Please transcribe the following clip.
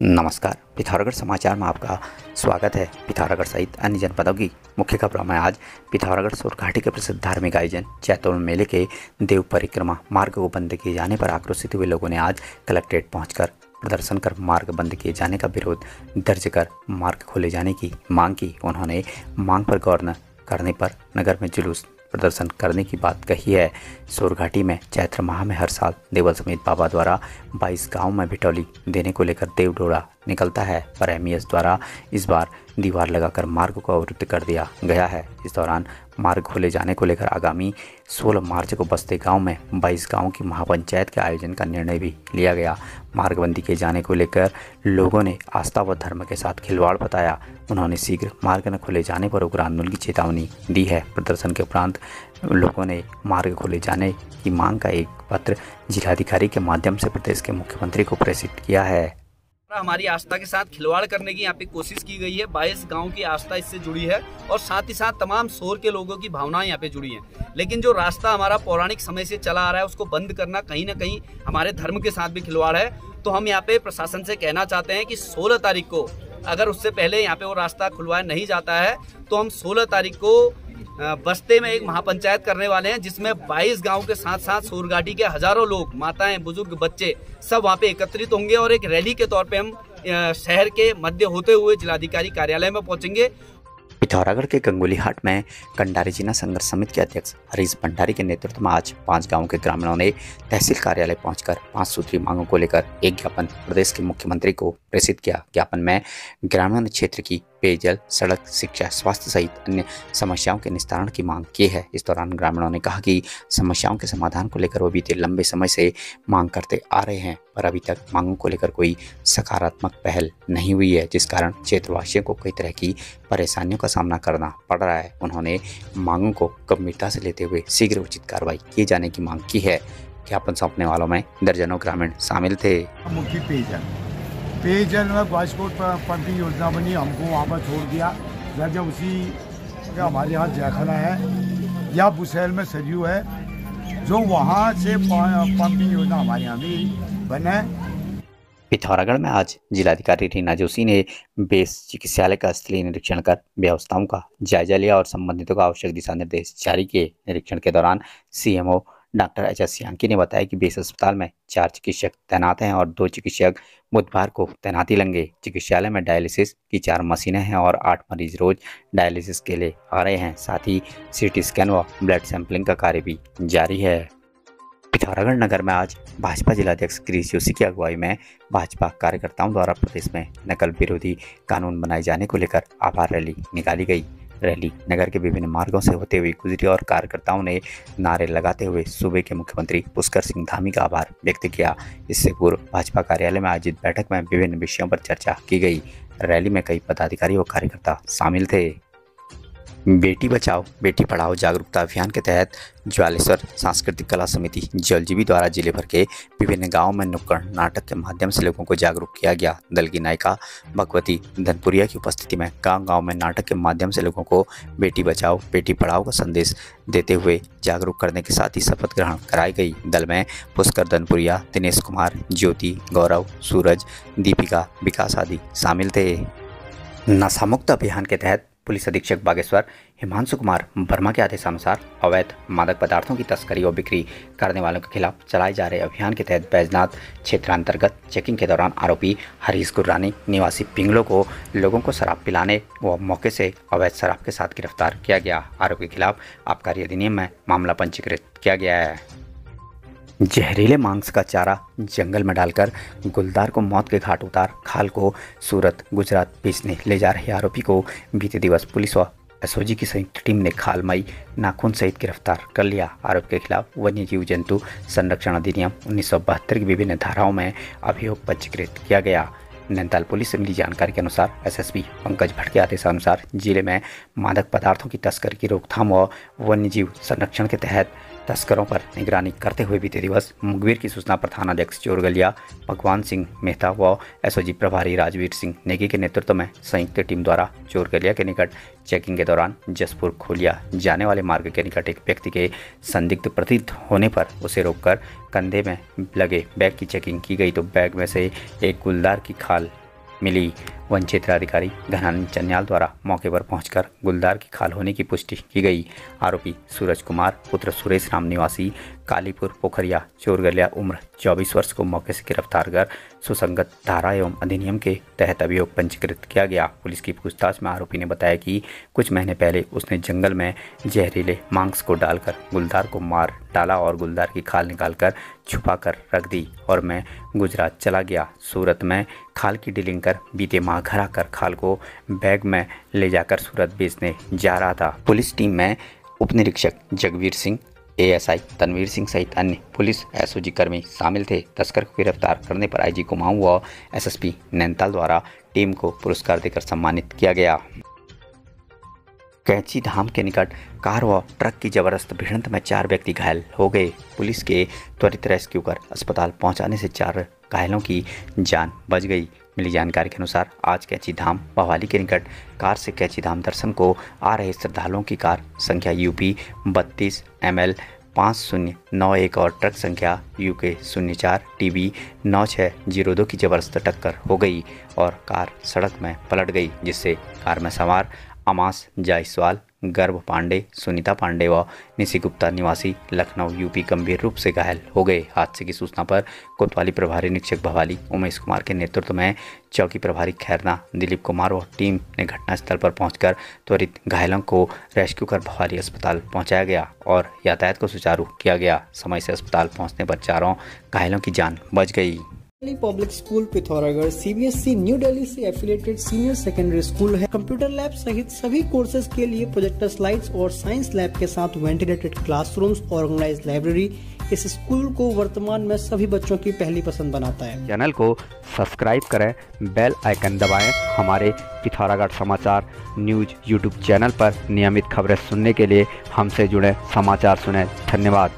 नमस्कार। पिथौरागढ़ समाचार में आपका स्वागत है। पिथौरागढ़ सहित अन्य जनपदों की मुख्य खबरों में आज पिथौरागढ़ सोरघाटी के प्रसिद्ध धार्मिक आयोजन, चैतौड़ मेले के देव परिक्रमा मार्ग को बंद किए जाने पर आक्रोशित हुए लोगों ने आज कलेक्ट्रेट पहुंचकर प्रदर्शन कर मार्ग बंद किए जाने का विरोध दर्ज कर मार्ग खोले जाने की मांग की। उन्होंने मांग पर गौर करने पर नगर में जुलूस प्रदर्शन करने की बात कही है। सोरघाटी में चैत्र माह में हर साल देवल समेत बाबा द्वारा 22 गाँव में बिटौली देने को लेकर देव डोरा निकलता है, पर एम द्वारा इस बार दीवार लगाकर मार्ग को अवरुद्ध कर दिया गया है। इस दौरान मार्ग खोले जाने को लेकर आगामी 16 मार्च को बस्ते गाँव में 22 गाँव की महापंचायत के आयोजन का निर्णय भी लिया गया। मार्गबंदी के जाने को लेकर लोगों ने आस्था व धर्म के साथ खिलवाड़ बताया। उन्होंने शीघ्र मार्ग न खोले जाने पर उग्र आंदोलन की चेतावनी दी है। प्रदर्शन के उपरांत लोगों ने मार्ग खोले जाने की मांग का एक पत्र जिलाधिकारी के माध्यम से प्रदेश के मुख्यमंत्री को प्रेषित किया है। हमारी आस्था के साथ खिलवाड़ करने की यहाँ पे कोशिश की गई है। बाईस गाँव की आस्था इससे जुड़ी है और साथ ही साथ तमाम शोर के लोगों की भावनाएँ यहाँ पे जुड़ी हैं। लेकिन जो रास्ता हमारा पौराणिक समय से चला आ रहा है, उसको बंद करना कहीं ना कहीं हमारे धर्म के साथ भी खिलवाड़ है। तो हम यहाँ पे प्रशासन से कहना चाहते हैं कि सोलह तारीख को अगर उससे पहले यहाँ पे वो रास्ता खुलवाया नहीं जाता है तो हम सोलह तारीख को बस्ते में एक महापंचायत करने वाले हैं, जिसमें 22 गाँव के साथ साथ सूरघाटी के हज़ारों लोग, माताएँ, बुज़ुर्ग, बच्चे, सब वहाँ पे एकत्रित होंगे और एक रैली के तौर पे हम शहर के मध्य होते हुए जिलाधिकारी कार्यालय में पहुँचेंगे। पिथौरागढ़ के गंगोली हाट में कंडारी जिला संघर्ष समिति के अध्यक्ष हरीश भंडारी के नेतृत्व में आज पाँच गाँवों के ग्रामीणों ने तहसील कार्यालय पहुंचकर पाँच सूत्री मांगों को लेकर एक ज्ञापन प्रदेश के मुख्यमंत्री को प्रेषित किया। ज्ञापन में ग्रामीण क्षेत्र की पेयजल, सड़क, शिक्षा, स्वास्थ्य सहित अन्य समस्याओं के निस्तारण की मांग की है। इस दौरान ग्रामीणों ने कहा कि समस्याओं के समाधान को लेकर वो बीते लंबे समय से मांग करते आ रहे हैं, पर अभी तक मांगों को लेकर कोई सकारात्मक पहल नहीं हुई है, जिस कारण क्षेत्रवासियों को कई तरह की परेशानियों का सामना करना पड़ रहा है। उन्होंने मांगों को गंभीरता से लेते हुए शीघ्र उचित कार्रवाई किए जाने की मांग की है। ज्ञापन सौंपने वालों में दर्जनों ग्रामीण शामिल थे। पेयजल में बाइसकोट पंपिंग योजना बनी, हमको वहाँ पर छोड़ दिया। जब उसी का हमारे यहाँ जयखला है, या बुसैल में सरयू है, जो वहाँ से पंपिंग योजना हमारे यहाँ भी बने पिथौरागढ़ में आज जिलाधिकारी रीना जोशी ने बेस चिकित्सालय का स्थलीय निरीक्षण कर व्यवस्थाओं का जायजा लिया और संबंधितों को आवश्यक दिशा निर्देश जारी किए। निरीक्षण के दौरान सीएमओ डॉक्टर एस सियांकी ने बताया कि बेस अस्पताल में चार चिकित्सक तैनात हैं और दो चिकित्सक बुधवार को तैनाती लेंगे। चिकित्सालय में डायलिसिस की चार मशीनें हैं और आठ मरीज़ रोज डायलिसिस के लिए आ रहे हैं। साथ ही सीटी स्कैन व ब्लड सैंपलिंग का कार्य भी जारी है। पिथौरागढ़ नगर में आज भाजपा जिलाध्यक्ष गिरीश जोशी की अगुवाई में भाजपा कार्यकर्ताओं द्वारा प्रदेश में नकल विरोधी कानून बनाए जाने को लेकर आभार रैली निकाली गई। रैली। नगर के विभिन्न मार्गों से होते हुए गुजरी और कार्यकर्ताओं ने नारे लगाते हुए सूबे के मुख्यमंत्री पुष्कर सिंह धामी का आभार व्यक्त किया। इससे पूर्व भाजपा कार्यालय में आयोजित बैठक में विभिन्न विषयों पर चर्चा की गई। रैली में कई पदाधिकारी और कार्यकर्ता शामिल थे। बेटी बचाओ, बेटी पढ़ाओ जागरूकता अभियान के तहत ज्वालेश्वर सांस्कृतिक कला समिति जलजीवी द्वारा ज़िले भर के विभिन्न गाँवों में नुक्कड़ नाटक के माध्यम से लोगों को जागरूक किया गया। दल की नायिका भगवती धनपुरिया की उपस्थिति में गाँव गाँव में नाटक के माध्यम से लोगों को बेटी बचाओ, बेटी पढ़ाओ का संदेश देते हुए जागरूक करने के साथ ही शपथ ग्रहण कराई गई। दल में पुष्कर धनपुरिया, दिनेश कुमार, ज्योति, गौरव, सूरज, दीपिका, विकास आदि शामिल थे। नशामुक्त अभियान के तहत पुलिस अधीक्षक बागेश्वर, हिमांशु कुमार वर्मा के आदेशानुसार अवैध मादक पदार्थों की तस्करी और बिक्री करने वालों के खिलाफ चलाए जा रहे अभियान के तहत बैजनाथ क्षेत्रांतर्गत चेकिंग के दौरान आरोपी हरीश गुर्रानी निवासी पिंगलों को लोगों को शराब पिलाने व मौके से अवैध शराब के साथ गिरफ़्तार किया गया। आरोपी के खिलाफ आबकारी अधिनियम में मामला पंजीकृत किया गया है। जहरीले मांस का चारा जंगल में डालकर गुलदार को मौत के घाट उतार, खाल को सूरत, गुजरात बेचने ले जा रहे आरोपी को बीते दिवस पुलिस व एसओजी की संयुक्त टीम ने खालमई नाखून सहित गिरफ़्तार कर लिया। आरोप के खिलाफ वन्य जीव जंतु संरक्षण अधिनियम उन्नीस सौ बहत्तर की विभिन्न धाराओं में अभियोग पंजीकृत किया गया। नैनीताल पुलिस से मिली जानकारी के अनुसार एसएसपी पंकज भट्ट के आदेशानुसार ज़िले में मादक पदार्थों की तस्करी की रोकथाम व वन्यजीव संरक्षण के तहत तस्करों पर निगरानी करते हुए बीते दिवस मुखबिर की सूचना पर थानाध्यक्ष चोरगलिया, भगवान सिंह मेहता व एसओजी प्रभारी राजवीर सिंह नेगी के नेतृत्व में संयुक्त टीम द्वारा चोरगलिया के निकट चेकिंग के दौरान जसपुर खोलिया जाने वाले मार्ग के निकट एक व्यक्ति के संदिग्ध प्रतीत होने पर उसे रोककर कंधे में लगे बैग की चेकिंग की गई। तो बैग में से एक गुलदार की खाल मिली। वन क्षेत्राधिकारी घनानंद चन्याल द्वारा मौके पर पहुंचकर गुलदार की खाल होने की पुष्टि की गई। आरोपी सूरज कुमार, पुत्र सुरेश राम निवासी, कालीपुर, पोखरिया, चोरगलिया उम्र 24 वर्ष को मौके से गिरफ़्तार कर सुसंगत धारा एवं अधिनियम के तहत अभियोग पंजीकृत किया गया। पुलिस की पूछताछ में आरोपी ने बताया कि कुछ महीने पहले उसने जंगल में जहरीले मांस को डालकर गुलदार को मार डाला और गुलदार की खाल निकालकर छुपा कर रख दी और मैं गुजरात चला गया। सूरत में खाल की डीलिंग कर बीते माह घर आकर खाल को बैग में ले जाकर सूरत बेचने जा रहा था। पुलिस टीम में उप निरीक्षक जगवीर सिंह एएसआई तनवीर सिंह सहित अन्य पुलिस एसओजी कर्मी शामिल थे। तस्कर को गिरफ़्तार करने पर आईजी कुमाऊं व एसएसपी नैनीताल द्वारा टीम को पुरस्कार देकर सम्मानित किया गया। कैंची धाम के निकट कार व ट्रक की ज़बरदस्त भिड़ंत में चार व्यक्ति घायल हो गए। पुलिस के त्वरित रेस्क्यू कर अस्पताल पहुँचाने से चार घायलों की जान बच गई। मिली जानकारी के अनुसार आज कैची धाम बवाली के निकट कार से कैची धाम दर्शन को आ रहे श्रद्धालुओं की कार संख्या यूपी बत्तीस एम एल पाँच शून्य नौ एक और ट्रक संख्या यू के शून्य चार टी बी नौ छः ज़ीरो दो की ज़बरदस्त टक्कर हो गई और कार सड़क में पलट गई, जिससे कार में सवार अमास जायसवाल गर्भ पांडे, सुनीता पांडे व निशी गुप्ता निवासी लखनऊ, यूपी गंभीर रूप से घायल हो गए। हादसे की सूचना पर कोतवाली प्रभारी निरीक्षक भवाली उमेश कुमार के नेतृत्व में चौकी प्रभारी खैरना, दिलीप कुमार व टीम ने घटनास्थल पर पहुंचकर त्वरित घायलों को रेस्क्यू कर भवाली अस्पताल पहुँचाया गया और यातायात को सुचारू किया गया। समय से अस्पताल पहुँचने पर चारों घायलों की जान बच गई। Public school Pithoragarh CBSE new Delhi से एफिलेटेड सीनियर सेकेंडरी स्कूल है। कंप्यूटर लैब सहित सभी कोर्सेज के लिए प्रोजेक्टर स्लाइड्स और साइंस लैब के साथ वेंटिलेटेड क्लासरूम्स ऑर्गेनाइज लाइब्रेरी इस स्कूल को वर्तमान में सभी बच्चों की पहली पसंद बनाता है। चैनल को सब्सक्राइब करें बेल आइकन दबाएँ। हमारे पिथौरागढ़ समाचार न्यूज़ यूट्यूब चैनल पर नियमित खबरें सुनने के लिए हमसे जुड़े, समाचार सुने। धन्यवाद।